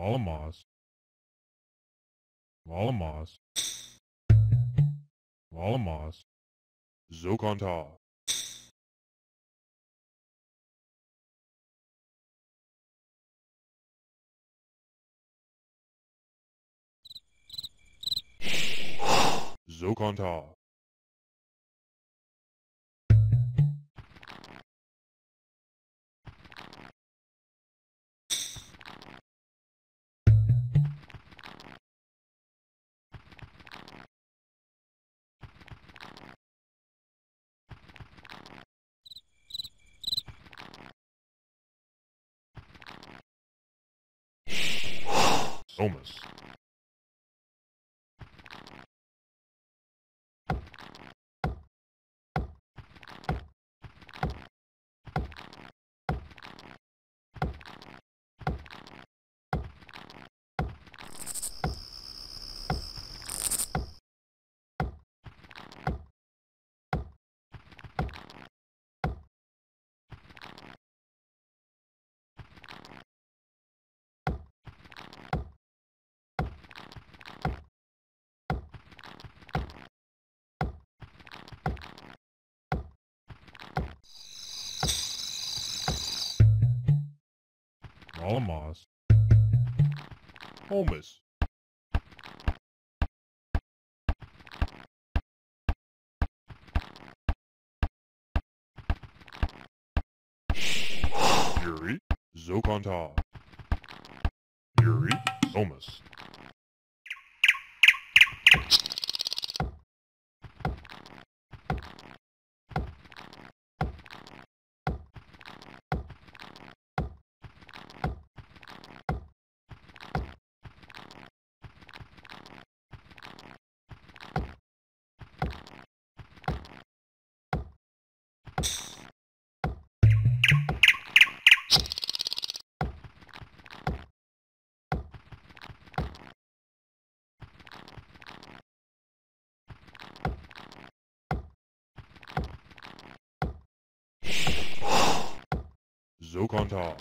Lalamas. Lalamas. Lalamas. Zokanta. Zokanta. Thomas. Alamos. Holmes. Yuri Zokanta. Yuri Thomas. No.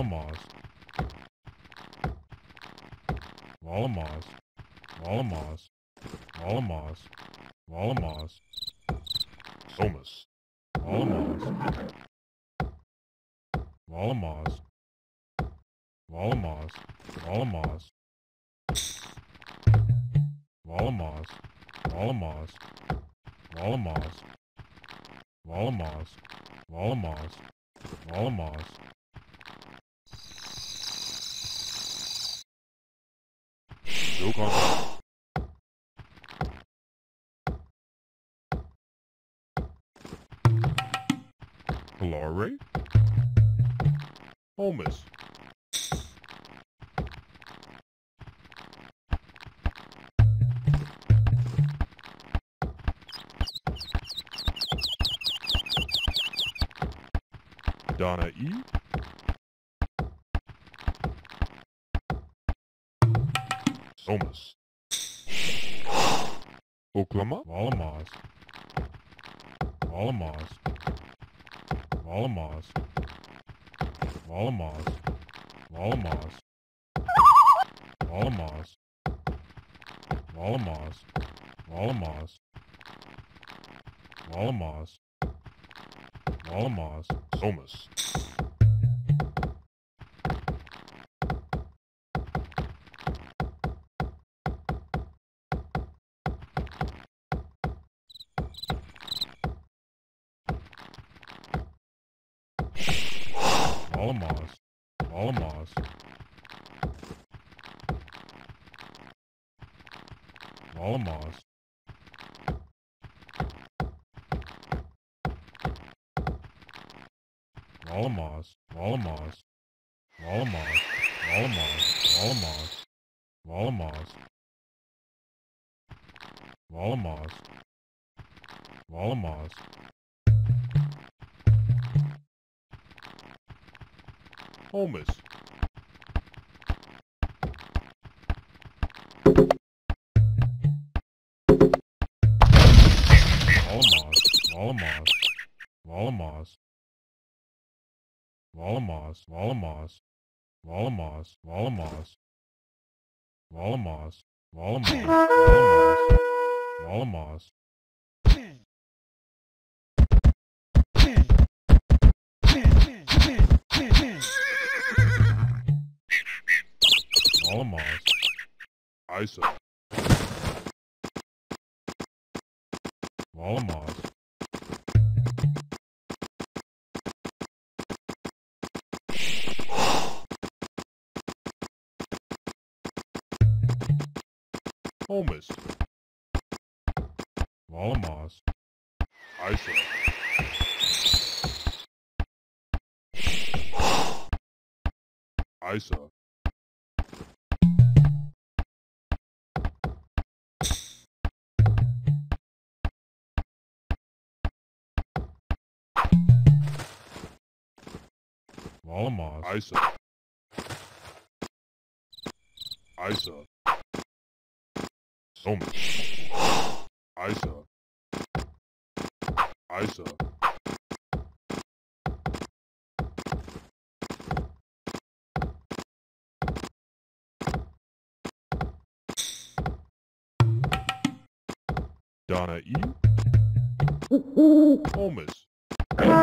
Volumos. Volumos. Volumos. Volumos. Volumos. Somas. Volumos. Volumos. Volumos. Volumos. Volumos. Volumos. Volumos. Volumos. Volumos. Volumos. yoga Laurie? Holmes. Somas. Oklahoma. Volumos. Volumos. Volumos. Volumos. Volumos. Volumos. Volumos. Volumos. Volumos. Volumos. Somas. Alamos. Alamos, Alamos, Alamos, Alamos, Alamos, Alamos, Alamos, Alamos. Holmes. Lalamas, Lalamas, Lalamas, Lalamas, Lalamas, Lalamas, Lalamas, Alamos. Isa. Alamos. Comus, Lalamas, Isa, Isa, Lalamas, Isa. Isa. Oh my. I saw. Donna E. Holmes. I saw.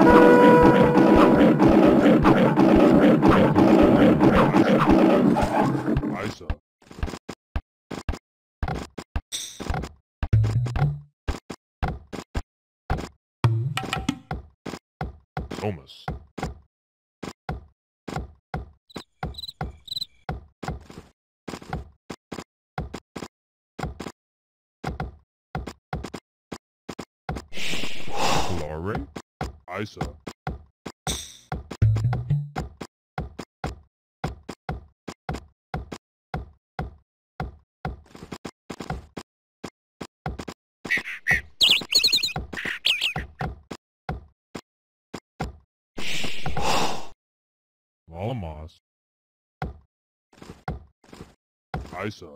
I saw. Thomas. Laurie. Isa. Alamos. Isa.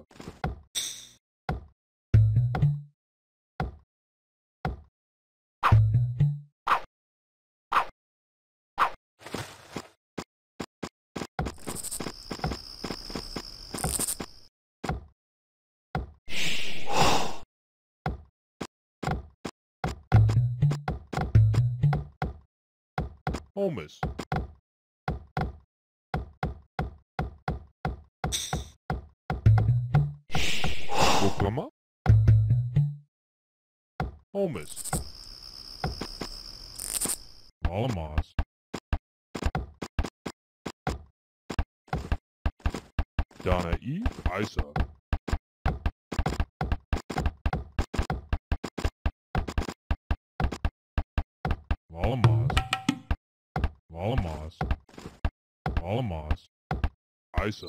Homus. Holmes, Alamos, Donna E. Isa, Alamos, Alamos, Alamos, Isa,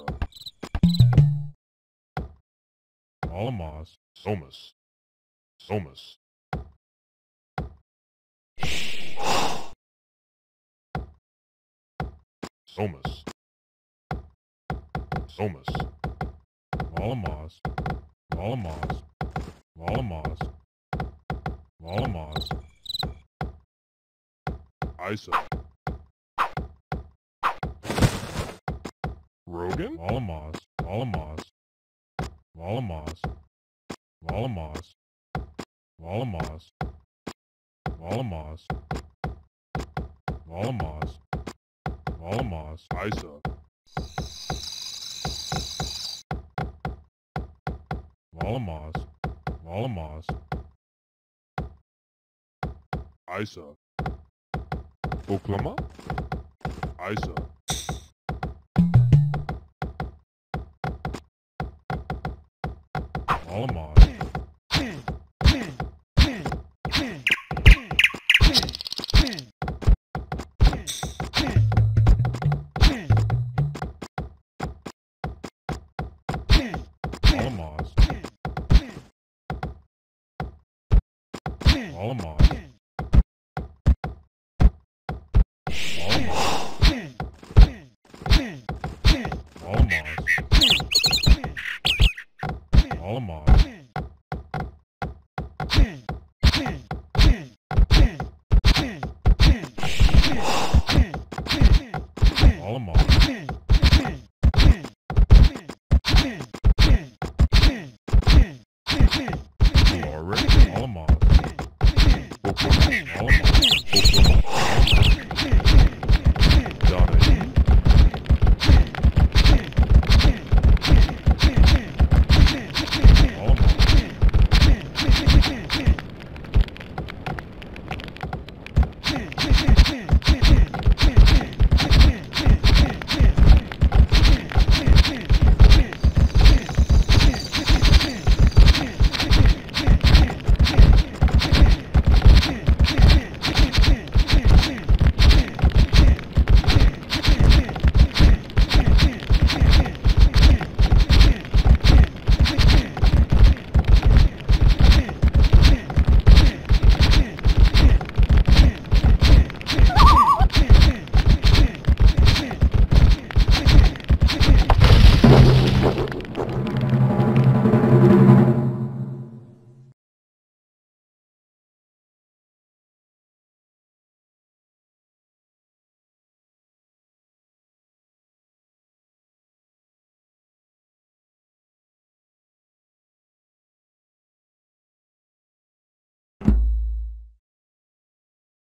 Alamos, Somas, Somas. Somas. Somas. Volumaz. Volumaz. Volumaz. Volumaz. Isa. Rogan? Volumaz. Volumaz. Volumaz. Volumaz. Volumaz. Volumaz. Malamas. Malamas. Isa. Malamas. Malamas. Isa. Oklahoma. Isa. Malamas. Malamos. Malamos. Malamos.